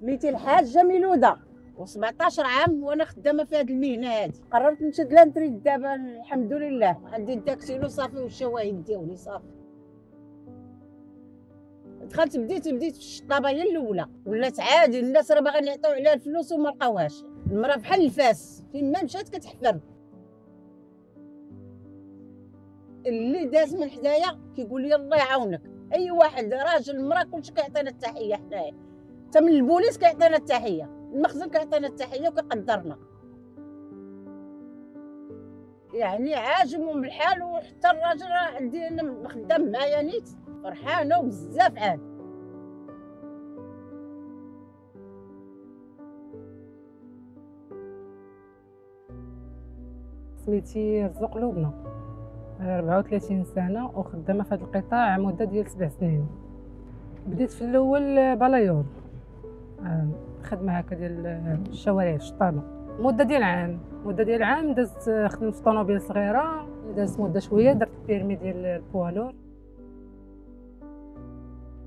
سميتي الحاجة ميلوده و17 عام وأنا خدامة في هذه المهنة هذه قررت نشد la retraite دابا الحمد لله. عندي ال dactylo صافي والشواهد ديالي صافي. دخلت بديت بديت في الشطابه هي الأولى. ولات عادي الناس راه باغيين يعطيو عليها الفلوس وما لقاوهاش. المرأة بحال الفاس فين ما مشات كتحفر. اللي داز من حدايا كيقول لي الله يعاونك. أي واحد راجل مرأة كلشي كيعطينا التحية حنايا. حتى من البوليس كيعطينا التحية. المخزن كيعطينا التحية وكيقدرنا. يعني عاجبهم الحال وحتى الراجل راه عندي أنا خدام معايا نيت. فرحانة وبزاف عاد. سميتي رزق لبنى 34 سنة وخدامة في هذا القطاع مدة ديال سبع سنين. بديت في الأول balayeur. خدمة هكا ديال الشوارع الشطابه مدة ديال عام. مدة ديال عام دازت خدمت في طوموبيل صغيرة دازت مدة شوية درت ال permis ديال ال poids lourd.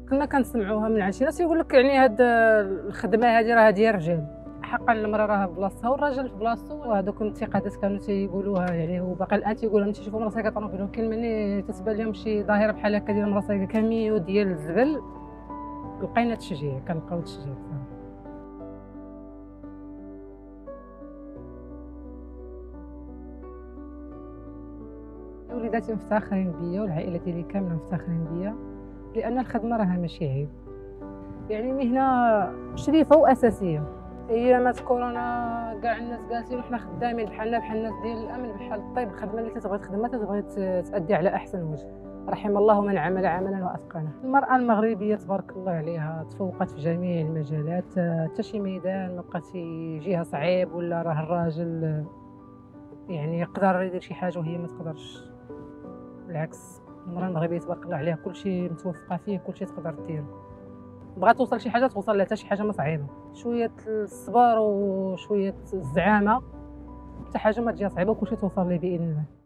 كنا كنسمعوها من عشيرات يقول لك يعني هاد الخدمة هذه راه ديال الرجال حقا المرأة راه بلاصتها والراجل في بلاصتو وهذوك الانتقادات كانوا تيقولوها يعني وباقي الان تيقولوا ملي تيشوفوا مرا سايقة طوموبيل ولكن ملي تتبان لهم شي ظاهرة بحال هكا ديال مرا سايقة كاميو ديال الزبل. لقينا تشجيع كنلقاو تشجيع وليداتي مفتخرين بيا والعائله ديالي كاملة مفتخرين بيا لأن الخدمة راها ماشي عيب. يعني مهنة شريفة وأساسية. ايامات كورونا كاع الناس جالسين وحنا خدامين بحالنا بحال الناس ديال الأمن بحال الطيب الخدمه اللي تبغي تخدمها تبغي تأدي على أحسن وجه. رحم الله من عمل عملا وأتقنه. المرأة المغربية تبارك الله عليها تفوقت في جميع المجالات حتى شي ميدان ما يجيها صعيب ولا راه الراجل يعني يقدر يدير شي حاجة وهي ما تقدرش. بالعكس المرأة المغربية تبارك الله عليها كلشي متوفقة فيه كلشي تقدر دير. بغات توصل شي حاجة توصل لها حتى شي حاجة ما صعيبة. شوية الصبر وشوية الزعامة حتى حاجة ما تجي صعيبة وكلشي توصل ليه بإذن الله.